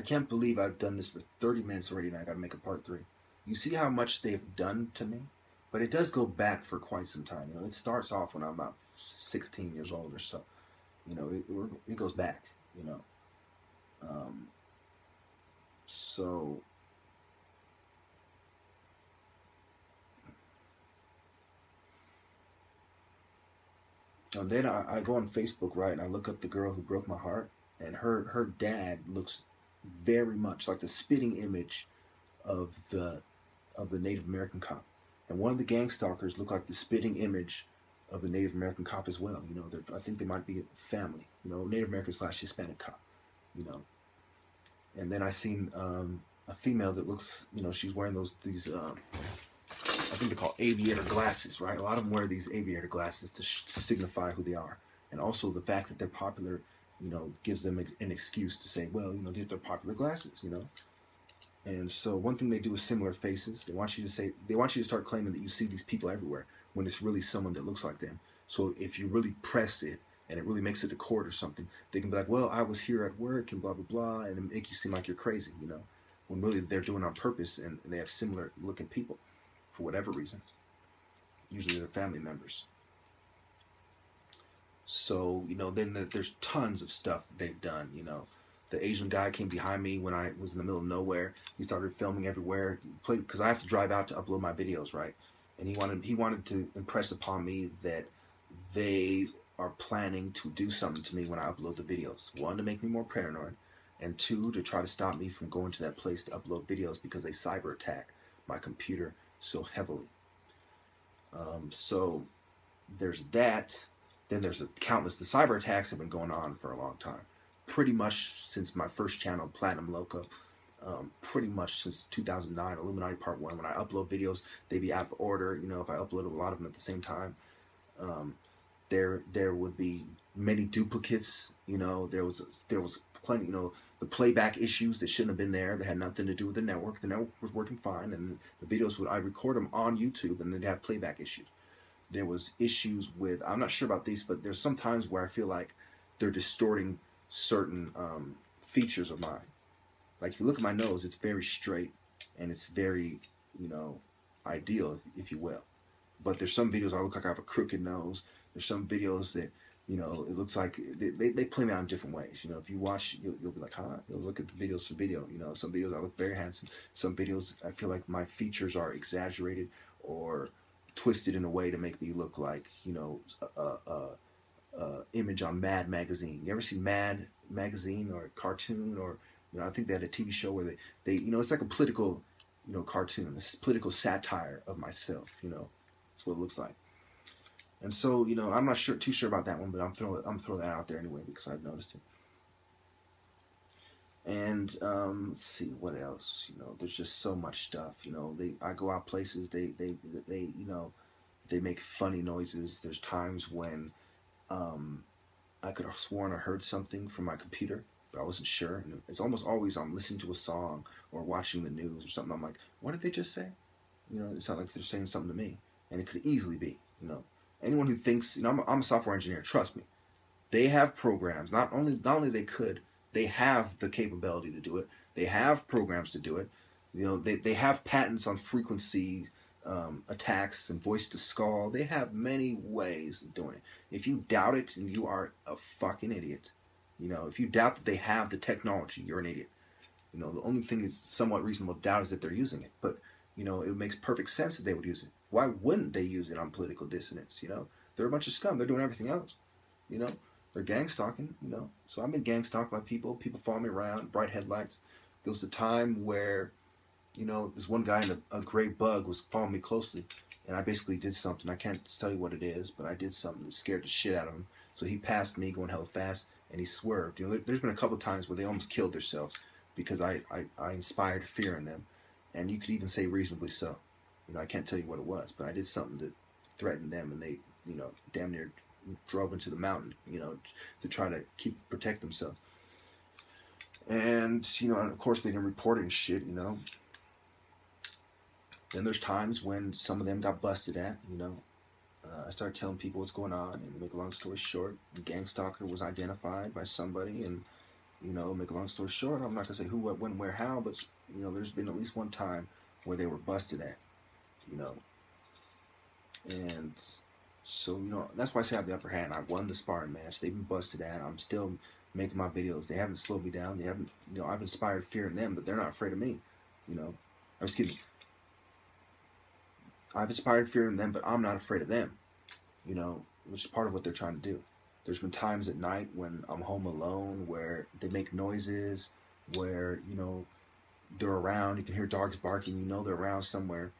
I can't believe I've done this for 30 minutes already and I got to make a part three. You see how much they've done to me? But it does go back for quite some time. You know, it starts off when I'm about 16 years old or so. You know, it, it goes back, you know. Um, so, and then I, I go on Facebook, right, and I look up the girl who broke my heart, and her her dad looks very much like the spitting image of the of the Native American cop, and one of the gang stalkers looked like the spitting image of the Native American cop as well. You know, I think they might be a family. You know, Native American slash Hispanic cop. You know, and then I seen um, a female that looks, you know, she's wearing those these. Um, I think they're called aviator glasses, right? A lot of them wear these aviator glasses to, to signify who they are, and also the fact that they're popular, you know, gives them an excuse to say, well, you know, they're, they're popular glasses, you know. And so one thing they do is similar faces. They want you to say, they want you to start claiming that you see these people everywhere when it's really someone that looks like them. So if you really press it and it really makes it to court or something, they can be like, well, I was here at work and blah, blah, blah, and make you seem like you're crazy, you know, when really they're doing on purpose and they have similar looking people for whatever reason. Usually they're family members. So, you know, then the, there's tons of stuff that they've done, you know. The Asian guy came behind me when I was in the middle of nowhere. He started filming everywhere because I have to drive out to upload my videos, right? And he wanted he wanted to impress upon me that they are planning to do something to me when I upload the videos. One, to make me more paranoid, and two, to try to stop me from going to that place to upload videos because they cyber attack my computer so heavily. Um, so there's that. Then there's the countless. The cyber attacks have been going on for a long time, pretty much since my first channel, Platinum Loco. Um, pretty much since 2009, Illuminati Part One. When I upload videos, they'd be out of order. You know, if I upload a lot of them at the same time. Um, there there would be many duplicates. You know, there was there was plenty. You know, the playback issues that shouldn't have been there. That had nothing to do with the network. The network was working fine, and the videos would I record them on YouTube, and they'd have playback issues. There was issues with I'm not sure about these, but there's some times where I feel like they're distorting certain um, features of mine. Like if you look at my nose, it's very straight and it's very, you know, ideal, if, if you will. But there's some videos I look like I have a crooked nose. There's some videos that, you know, it looks like they, they, they play me out in different ways. You know, if you watch, you'll, you'll be like, huh? You'll look at the videos for video. You know, some videos I look very handsome. Some videos I feel like my features are exaggerated or twisted in a way to make me look like, you know, a, a, a image on Mad magazine. You ever see Mad magazine or cartoon or, you know, I think they had a TV show where they, they you know, it's like a political, you know, cartoon, this political satire of myself, you know. That's what it looks like. And so, you know, I'm not sure too sure about that one, but I'm throwing I'm throwing that out there anyway because I've noticed it. And um, let's see what else. You know, there's just so much stuff. You know, they I go out places. They they they you know, they make funny noises. There's times when um, I could have sworn I heard something from my computer, but I wasn't sure. And it's almost always I'm listening to a song or watching the news or something. I'm like, what did they just say? You know, it sounds like they're saying something to me, and it could easily be. You know, anyone who thinks, you know, I'm a, I'm a software engineer, trust me. They have programs. Not only not only they could, they have the capability to do it. They have programs to do it. You know, they, they have patents on frequency um, attacks and voice to skull. They have many ways of doing it. If you doubt it, you are a fucking idiot. You know, if you doubt that they have the technology, you're an idiot. You know, the only thing is somewhat reasonable doubt is that they're using it. But, you know, it makes perfect sense that they would use it. Why wouldn't they use it on political dissidents? You know, they're a bunch of scum. They're doing everything else. You know, they're gang stalking. You know, so I've been gang stalked by people. People follow me around, bright headlights. There was a time where, you know, this one guy in a, a gray bug was following me closely, and I basically did something. I can't tell you what it is, but I did something that scared the shit out of him. So he passed me going hella fast, and he swerved. You know, there, has been a couple times where they almost killed themselves because I, I, I inspired fear in them, and you could even say reasonably so. You know, I can't tell you what it was, but I did something that threatened them, and they, you know, damn near drove into the mountain, you know, to try to keep protect themselves. And you know, and of course, they didn't report it and shit, you know. Then there's times when some of them got busted at, you know. Uh, I started telling people what's going on, and make a long story short, the gang stalker was identified by somebody, and You know, make a long story short, I'm not gonna say who, what, when, where, how, but you know, there's been at least one time where they were busted at. You know, and so you know that's why I say I have the upper hand. I won the sparring match. They've been busted at. I'm still making my videos. They haven't slowed me down. They haven't, you know, I've inspired fear in them, but they're not afraid of me. You know, I'm just kidding. I've inspired fear in them, but I'm not afraid of them. You know, which is part of what they're trying to do. There's been times at night when I'm home alone where they make noises, where you know they're around. You can hear dogs barking. You know they're around somewhere.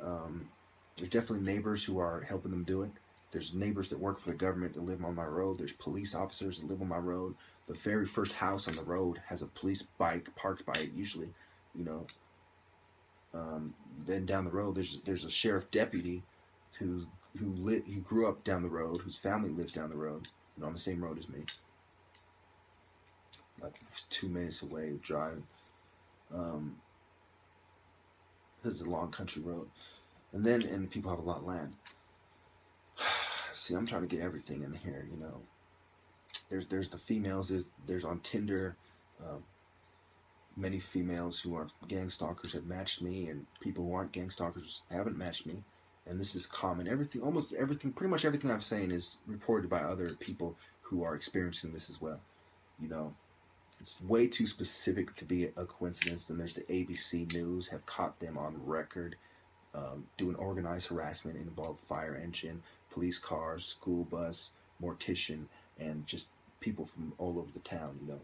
Um, there's definitely neighbors who are helping them do it. There's neighbors that work for the government that live on my road. There's police officers that live on my road. The very first house on the road has a police bike parked by it. Usually, you know. Um, then down the road, there's there's a sheriff deputy who who lit who grew up down the road, whose family lives down the road, and on the same road as me. Like two minutes away driving. Um, because it's a long country road. And then, and people have a lot of land. See, I'm trying to get everything in here, you know. There's there's the females, there's, there's on Tinder, uh, many females who are gang stalkers have matched me, and people who aren't gang stalkers haven't matched me. And this is common. Everything, almost everything, pretty much everything I'm saying is reported by other people who are experiencing this as well. You know, it's way too specific to be a coincidence. And there's the ABC News have caught them on record um, doing organized harassment involved fire engine, police cars, school bus, mortician, and just people from all over the town. You know,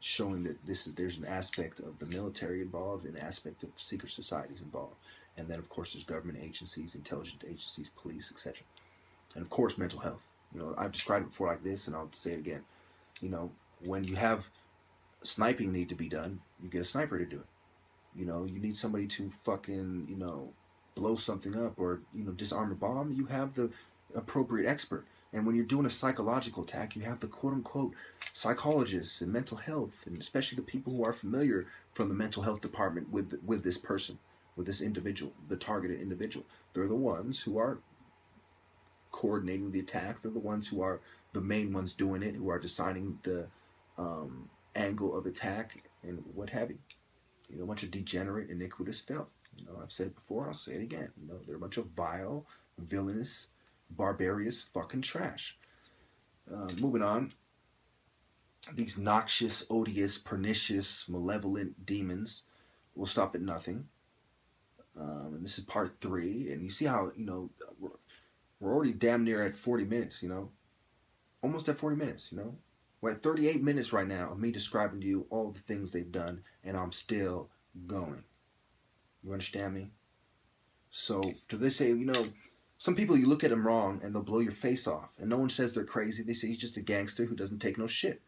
showing that this is there's an aspect of the military involved, an aspect of secret societies involved, and then of course there's government agencies, intelligence agencies, police, etc. And of course mental health. You know, I've described it before like this, and I'll say it again. You know, when you have sniping need to be done, you get a sniper to do it. You know, you need somebody to fucking, you know, blow something up or, you know, disarm a bomb, you have the appropriate expert. And when you're doing a psychological attack, you have the quote unquote psychologists and mental health, and especially the people who are familiar from the mental health department with with this person, with this individual, the targeted individual. They're the ones who are coordinating the attack. They're the ones who are the main ones doing it, who are deciding the um, angle of attack and what have you. You know, a bunch of degenerate, iniquitous filth. You know, I've said it before, I'll say it again. You know, they're a bunch of vile, villainous, barbarous fucking trash. Uh, moving on. These noxious, odious, pernicious, malevolent demons will stop at nothing. Um, and this is part three. And you see how, you know, we're, we're already damn near at 40 minutes, you know. Almost at 40 minutes, you know. We're at 38 minutes right now of me describing to you all the things they've done, and I'm still going. You understand me? So, to this say, you know, some people you look at them wrong and they'll blow your face off, and no one says they're crazy. They say he's just a gangster who doesn't take no shit.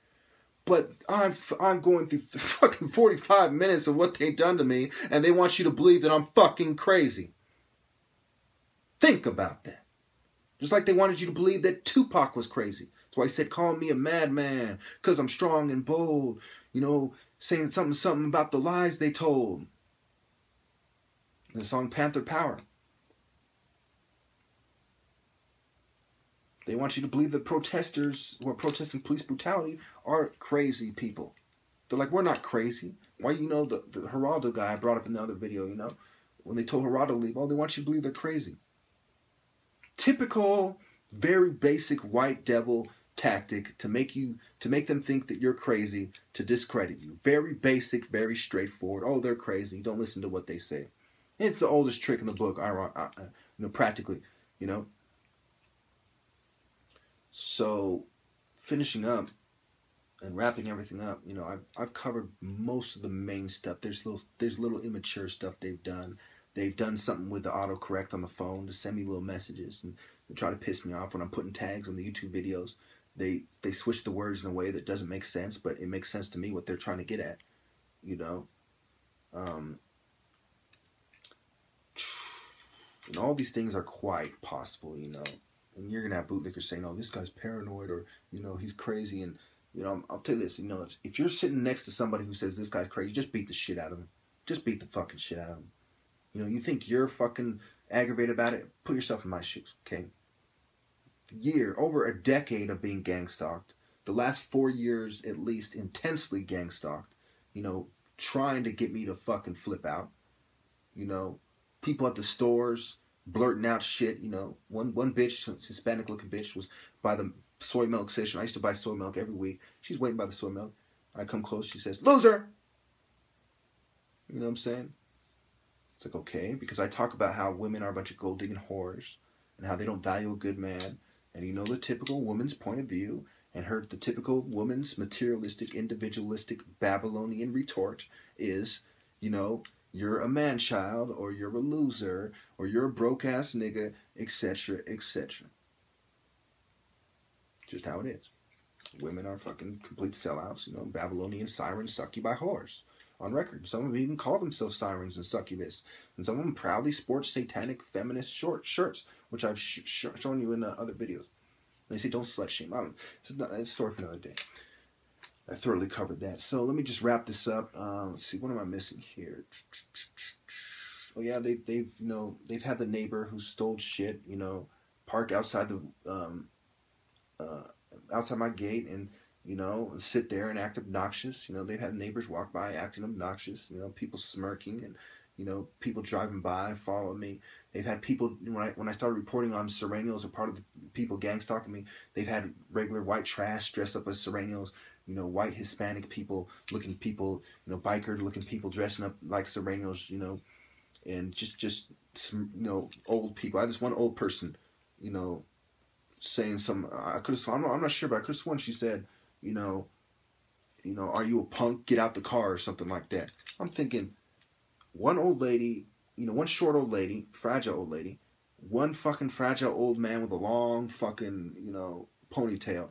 But I'm I'm going through fucking 45 minutes of what they've done to me, and they want you to believe that I'm fucking crazy. Think about that. Just like they wanted you to believe that Tupac was crazy. That's why he said, call me a madman, because I'm strong and bold. You know, saying something, something about the lies they told. The song Panther Power. They want you to believe that protesters who are protesting police brutality are crazy people. They're like, we're not crazy. Why you know the, the Geraldo guy I brought up in the other video, you know? When they told Geraldo to leave, oh, they want you to believe they're crazy. Typical, very basic white devil tactic to make you to make them think that you're crazy to discredit you. Very basic, very straightforward. Oh, they're crazy. Don't listen to what they say. It's the oldest trick in the book, uh, uh, you know, practically, you know. So, finishing up and wrapping everything up, you know, I've I've covered most of the main stuff. There's little there's little immature stuff they've done. They've done something with the autocorrect on the phone to send me little messages and try to piss me off when I'm putting tags on the YouTube videos. They they switch the words in a way that doesn't make sense, but it makes sense to me what they're trying to get at. You know. Um, and all these things are quite possible, you know. And you're gonna have bootlickers saying, "Oh, this guy's paranoid," or you know, he's crazy. And you know, I'll tell you this, you know, if, if you're sitting next to somebody who says this guy's crazy, just beat the shit out of him. Just beat the fucking shit out of him. You know, you think you're fucking aggravated about it? Put yourself in my shoes, okay? Year over a decade of being gang stalked, the last four years at least intensely gang stalked, you know, trying to get me to fucking flip out. You know, people at the stores blurting out shit. You know, one one bitch, Hispanic looking bitch, was by the soy milk station. I used to buy soy milk every week. She's waiting by the soy milk. I come close. She says, "Loser." You know what I'm saying? It's like okay, because I talk about how women are a bunch of gold digging whores and how they don't value a good man. And you know the typical woman's point of view and her the typical woman's materialistic, individualistic Babylonian retort is, you know, you're a man child or you're a loser or you're a broke ass nigga, etc., etc. Just how it is. Women are fucking complete sellouts, you know, Babylonian sirens succubi whores on record. Some of them even call themselves sirens and succubus. And some of them proudly sport satanic feminist short shirts, which I've sh- sh- shown you in uh, other videos. They say don't slut shame. I it's a story for another day. I thoroughly covered that. So let me just wrap this up. Um, let's see, what am I missing here? Oh yeah, they they've you know they've had the neighbor who stole shit. You know, park outside the um, uh, outside my gate and you know sit there and act obnoxious. You know, they've had neighbors walk by acting obnoxious. You know, people smirking and you know people driving by following me. They've had people when I when I started reporting on Sureños, a part of the people gang stalking me. They've had regular white trash dressed up as Sureños. You know, white Hispanic people looking people. You know, biker looking people dressing up like Sureños. You know, and just just some you know old people. I this one old person. You know, saying some. I could have. I'm not, I'm not sure, but I could have sworn she said, you know, you know, are you a punk? Get out the car or something like that. I'm thinking, one old lady you know, one short old lady, fragile old lady, one fucking fragile old man with a long fucking, you know, ponytail.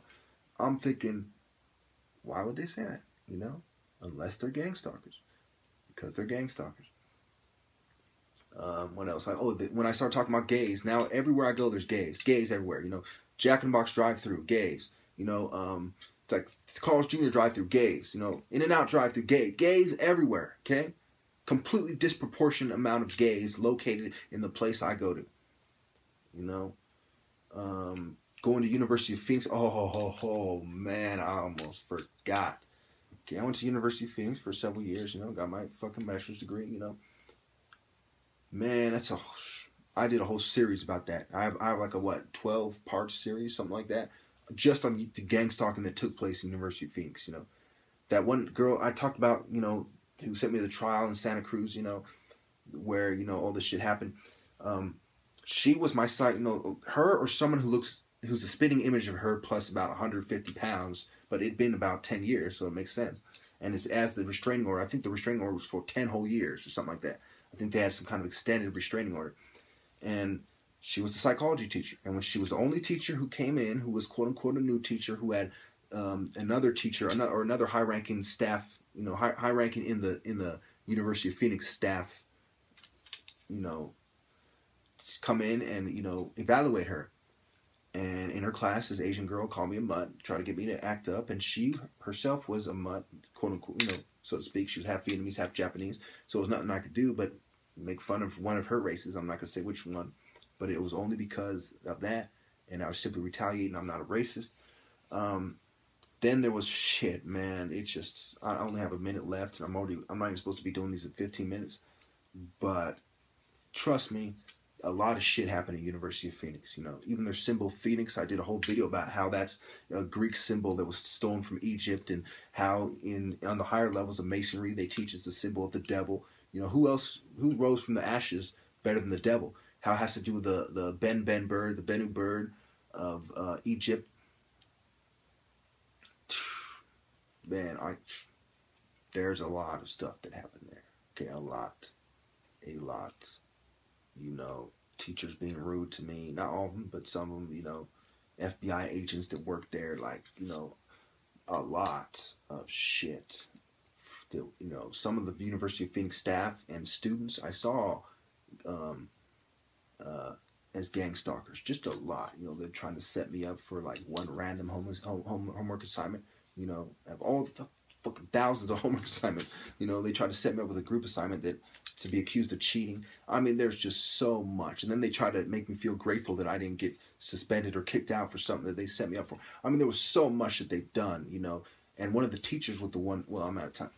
I'm thinking, why would they say that? You know, unless they're gang stalkers, because they're gang stalkers. Um, what else? I, oh, the, when I start talking about gays, now everywhere I go, there's gays. Gays everywhere. You know, Jack in the Box drive-through, gays. You know, um, it's like Carl's Jr. drive-through, gays. You know, In-N-Out drive-through, gay. Gays everywhere. Okay completely disproportionate amount of gays located in the place I go to. You know, um, going to University of Phoenix. Oh, oh, oh, man, I almost forgot. Okay, I went to University of Phoenix for several years. You know, got my fucking bachelor's degree. You know, man, that's a. I did a whole series about that. I have, I have like a what twelve part series, something like that, just on the gang stalking that took place in University of Phoenix. You know, that one girl I talked about. You know, who sent me the trial in Santa Cruz, you know, where you know all this shit happened. Um, she was my site, you know, her or someone who looks who's a spitting image of her plus about 150 pounds, but it'd been about 10 years, so it makes sense. And it's as the restraining order. I think the restraining order was for 10 whole years or something like that. I think they had some kind of extended restraining order. And she was a psychology teacher. And when she was the only teacher who came in, who was quote unquote a new teacher, who had um, another teacher another, or another high ranking staff you know, high, high ranking in the in the University of Phoenix staff, you know, come in and you know evaluate her. And in her class, this Asian girl called me a mutt, tried to get me to act up, and she herself was a mutt, quote unquote, you know, so to speak. She was half Vietnamese, half Japanese, so it was nothing I could do but make fun of one of her races. I'm not gonna say which one, but it was only because of that, and I was simply retaliating. I'm not a racist. Um, then there was shit, man. It just I only have a minute left, and I'm already I'm not even supposed to be doing these in 15 minutes. But trust me, a lot of shit happened at University of Phoenix. You know, even their symbol Phoenix. I did a whole video about how that's a Greek symbol that was stolen from Egypt, and how in on the higher levels of Masonry they teach it's the symbol of the devil. You know, who else who rose from the ashes better than the devil? How it has to do with the the Ben Ben bird, the Benu bird of uh, Egypt man, I there's a lot of stuff that happened there. Okay, a lot, a lot. You know, teachers being rude to me. Not all of them, but some of them. You know, FBI agents that worked there. Like you know, a lot of shit. That, you know, some of the University of Phoenix staff and students I saw um, uh, as gang stalkers. Just a lot. You know, they're trying to set me up for like one random home, home homework assignment you know, of all the fucking thousands of homework assignments. You know, they tried to set me up with a group assignment that to be accused of cheating. I mean, there's just so much. And then they tried to make me feel grateful that I didn't get suspended or kicked out for something that they set me up for. I mean, there was so much that they've done, you know. And one of the teachers with the one, well, I'm out of time.